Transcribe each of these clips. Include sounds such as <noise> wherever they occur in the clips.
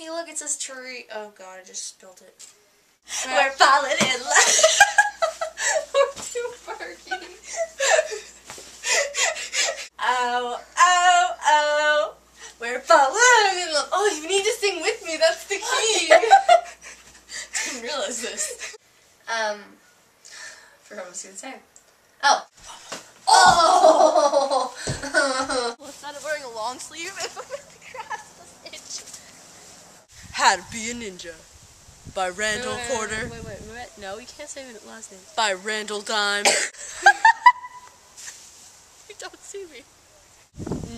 Hey, look, it says Churi. Oh god, I just spilled it. We're falling in love. <laughs> We're too perky. oh, oh, oh. We're falling in love. Oh, you need to sing with me. That's the key. <laughs> Didn't realize this. um, Forgot what I was gonna say. oh. Oh! Well, instead of wearing a long sleeve, <laughs> if I'm across this itch. How to be a ninja by Randall Wait, wait, Porter. Wait, wait, wait. No, you can't say the last name. By Randall Dime. <laughs> You don't see me.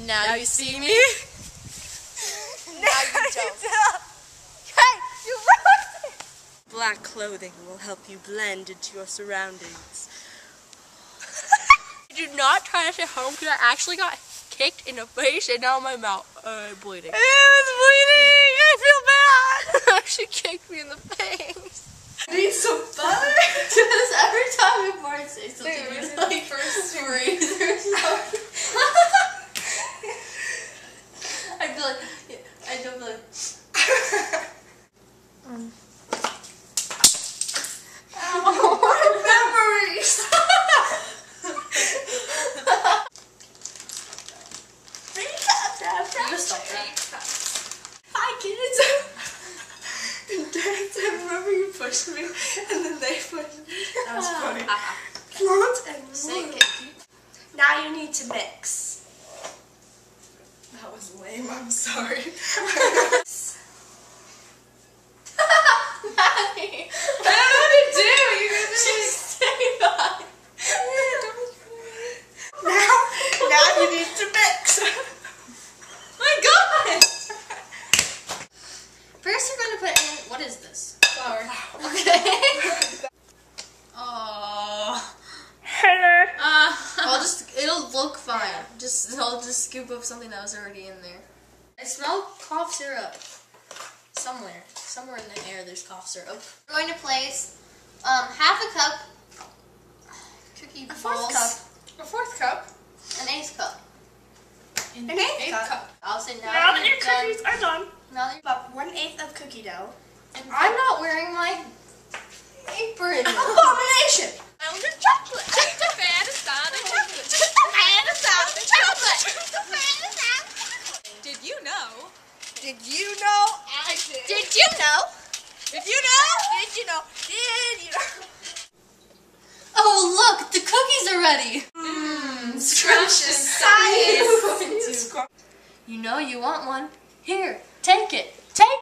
now, Now you you see see me. me? <laughs> now you <laughs> don't. Hey, you ruined it. Black clothing will help you blend into your surroundings. Do not try to stay home because I actually got kicked in the face and now my mouth uh, bleeding. It was bleeding. I feel bad. she kicked me in the face. I need some butter. Because every time I say something, Dude, it's like first story. There's no. I feel like I don't feel like. memories. You stop that. Hi kids. and Dance, I remember you pushed me <laughs> and then they pushed me. That was funny. Plant and root. Now you need to mix. That was lame, I'm sorry. <laughs> <laughs> Maddie. I don't know what to do. You guys Just say that. now, now you need to mix. My God. First, you're gonna put in. What is Flour. Okay. oh. Hello. Uh, I'll just. It'll look fine. Just. I'll just scoop up something that was already in there. I smell cough syrup. Somewhere. Somewhere in the air, there's cough syrup. We're going to place um half a cup cookie A fourth balls. cup. A fourth cup. An eighth cup. An eighth, cup. I'll say now. Now that your you've done- cookies are done. Now that About one eighth of cookie dough. You're, I'm not wearing my apron. <laughs> Abomination. Found a chocolate. The fan is found a chocolate. The fan is found a chocolate. The fan is found. Did you know? Did you know I did? Did you know? Did you know? Did you know? Did you know? Oh look, the cookies are ready. Mmm, mm, scrumptious science. <laughs> You know you want one. Here, take it. Take